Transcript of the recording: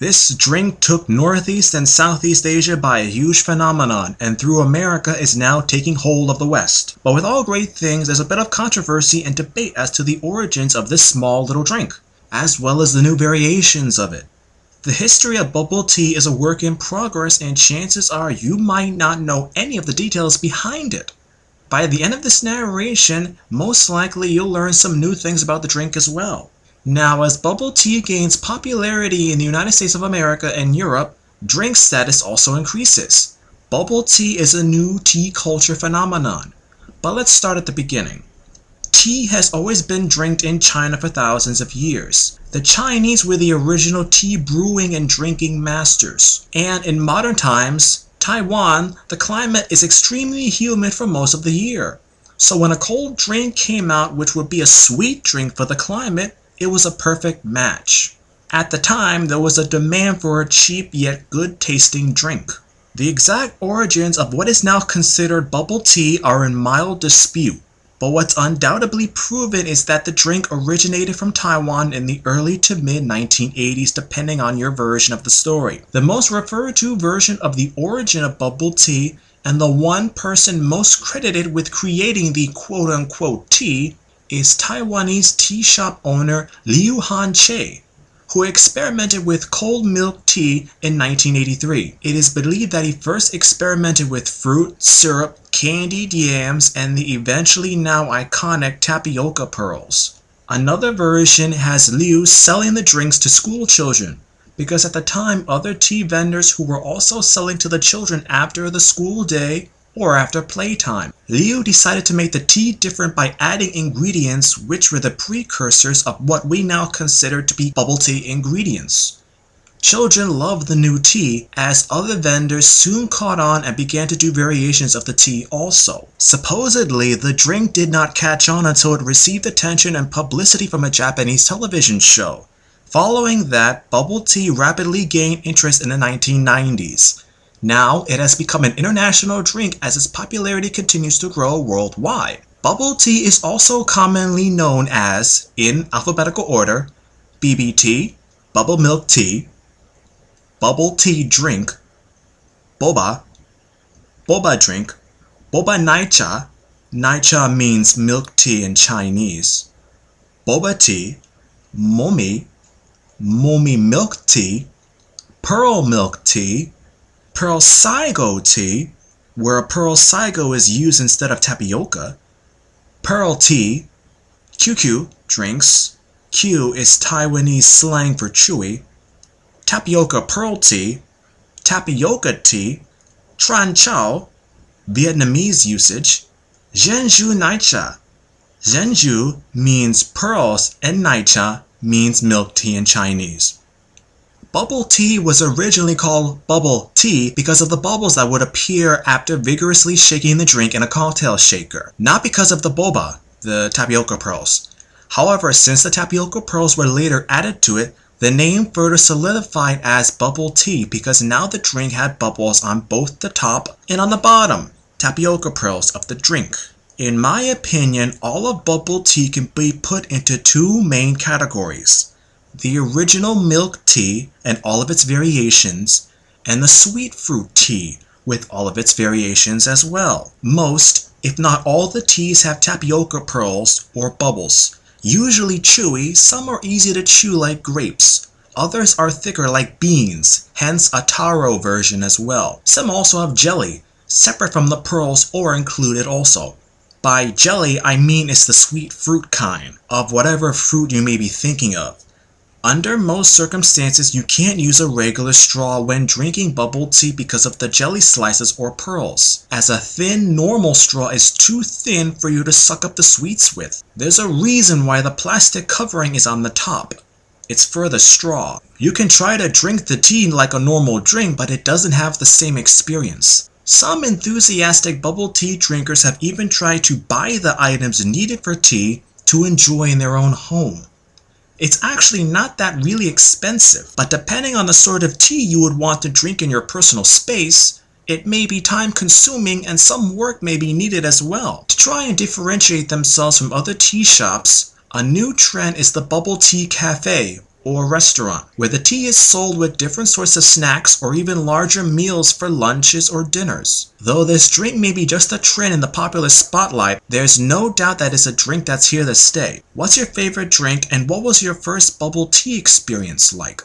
This drink took Northeast and Southeast Asia by a huge phenomenon, and through America is now taking hold of the West. But with all great things, there's a bit of controversy and debate as to the origins of this small little drink, as well as the new variations of it. The history of bubble tea is a work in progress, and chances are you might not know any of the details behind it. By the end of this narration, most likely you'll learn some new things about the drink as well. Now, as bubble tea gains popularity in the United States of America and Europe, drink status also increases. Bubble tea is a new tea culture phenomenon. But let's start at the beginning. Tea has always been drinked in China for thousands of years. The Chinese were the original tea brewing and drinking masters. And in modern times, Taiwan, the climate is extremely humid for most of the year. So when a cold drink came out which would be a sweet drink for the climate, it was a perfect match. At the time, there was a demand for a cheap yet good tasting drink. The exact origins of what is now considered bubble tea are in mild dispute, but what's undoubtedly proven is that the drink originated from Taiwan in the early to mid 1980s, depending on your version of the story. The most referred to version of the origin of bubble tea, and the one person most credited with creating the quote unquote tea, is Taiwanese tea shop owner Liu Han Che, who experimented with cold milk tea in 1983. It is believed that he first experimented with fruit, syrup, candied yams, and the eventually now iconic tapioca pearls. Another version has Liu selling the drinks to school children, because at the time other tea vendors who were also selling to the children after the school day or after playtime. Liu decided to make the tea different by adding ingredients which were the precursors of what we now consider to be bubble tea ingredients. Children loved the new tea, as other vendors soon caught on and began to do variations of the tea also. Supposedly, the drink did not catch on until it received attention and publicity from a Japanese television show. Following that, bubble tea rapidly gained interest in the 1990s. Now it has become an international drink as its popularity continues to grow worldwide. Bubble tea is also commonly known as, in alphabetical order, BBT, bubble milk tea, bubble tea drink, boba, boba drink, boba naicha, naicha means milk tea in Chinese, boba tea, momi, momi milk tea, pearl milk tea, Pearl tea, where a pearl sago is used instead of tapioca. Pearl tea, QQ drinks. Q is Taiwanese slang for chewy. Tapioca pearl tea, tapioca tea, Tran Chau, Vietnamese usage. Zhenzhu Naicha. Zhenzhu means pearls and Naicha means milk tea in Chinese. Bubble tea was originally called bubble tea because of the bubbles that would appear after vigorously shaking the drink in a cocktail shaker, not because of the boba, the tapioca pearls. However, since the tapioca pearls were later added to it, the name further solidified as bubble tea because now the drink had bubbles on both the top and on the bottom, tapioca pearls of the drink. In my opinion, all of bubble tea can be put into two main categories the original milk tea and all of its variations, and the sweet fruit tea with all of its variations as well. Most, if not all the teas have tapioca pearls or bubbles. Usually chewy, some are easy to chew like grapes. Others are thicker like beans, hence a taro version as well. Some also have jelly, separate from the pearls or included also. By jelly, I mean it's the sweet fruit kind, of whatever fruit you may be thinking of. Under most circumstances, you can't use a regular straw when drinking bubble tea because of the jelly slices or pearls, as a thin normal straw is too thin for you to suck up the sweets with. There's a reason why the plastic covering is on the top. It's for the straw. You can try to drink the tea like a normal drink, but it doesn't have the same experience. Some enthusiastic bubble tea drinkers have even tried to buy the items needed for tea to enjoy in their own home. It's actually not that really expensive, but depending on the sort of tea you would want to drink in your personal space, it may be time consuming and some work may be needed as well. To try and differentiate themselves from other tea shops, a new trend is the bubble tea cafe, or restaurant, where the tea is sold with different sorts of snacks or even larger meals for lunches or dinners. Though this drink may be just a trend in the popular spotlight, there's no doubt that it's a drink that's here to stay. What's your favorite drink and what was your first bubble tea experience like?